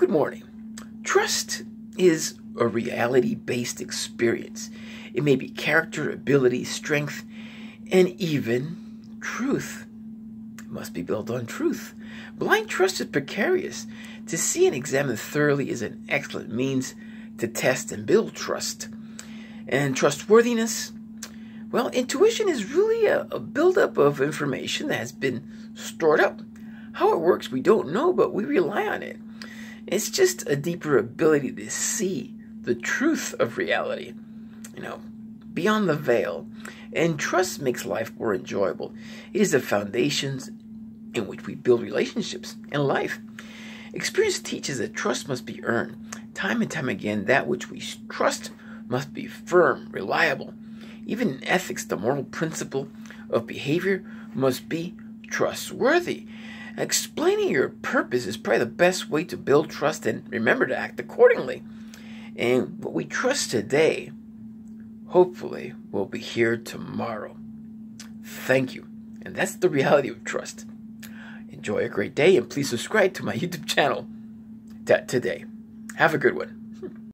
Good morning. Trust is a reality based experience. It may be character, ability, strength, and even truth. It must be built on truth. Blind trust is precarious. To see and examine thoroughly is an excellent means to test and build trust. And trustworthiness, well, intuition is really a, a buildup of information that has been stored up. How it works, we don't know, but we rely on it. It's just a deeper ability to see the truth of reality, you know, beyond the veil. And trust makes life more enjoyable. It is the foundations in which we build relationships and life. Experience teaches that trust must be earned. Time and time again, that which we trust must be firm, reliable. Even in ethics, the moral principle of behavior must be trustworthy. Explaining your purpose is probably the best way to build trust and remember to act accordingly. And what we trust today, hopefully, will be here tomorrow. Thank you. And that's the reality of trust. Enjoy a great day and please subscribe to my YouTube channel today. Have a good one.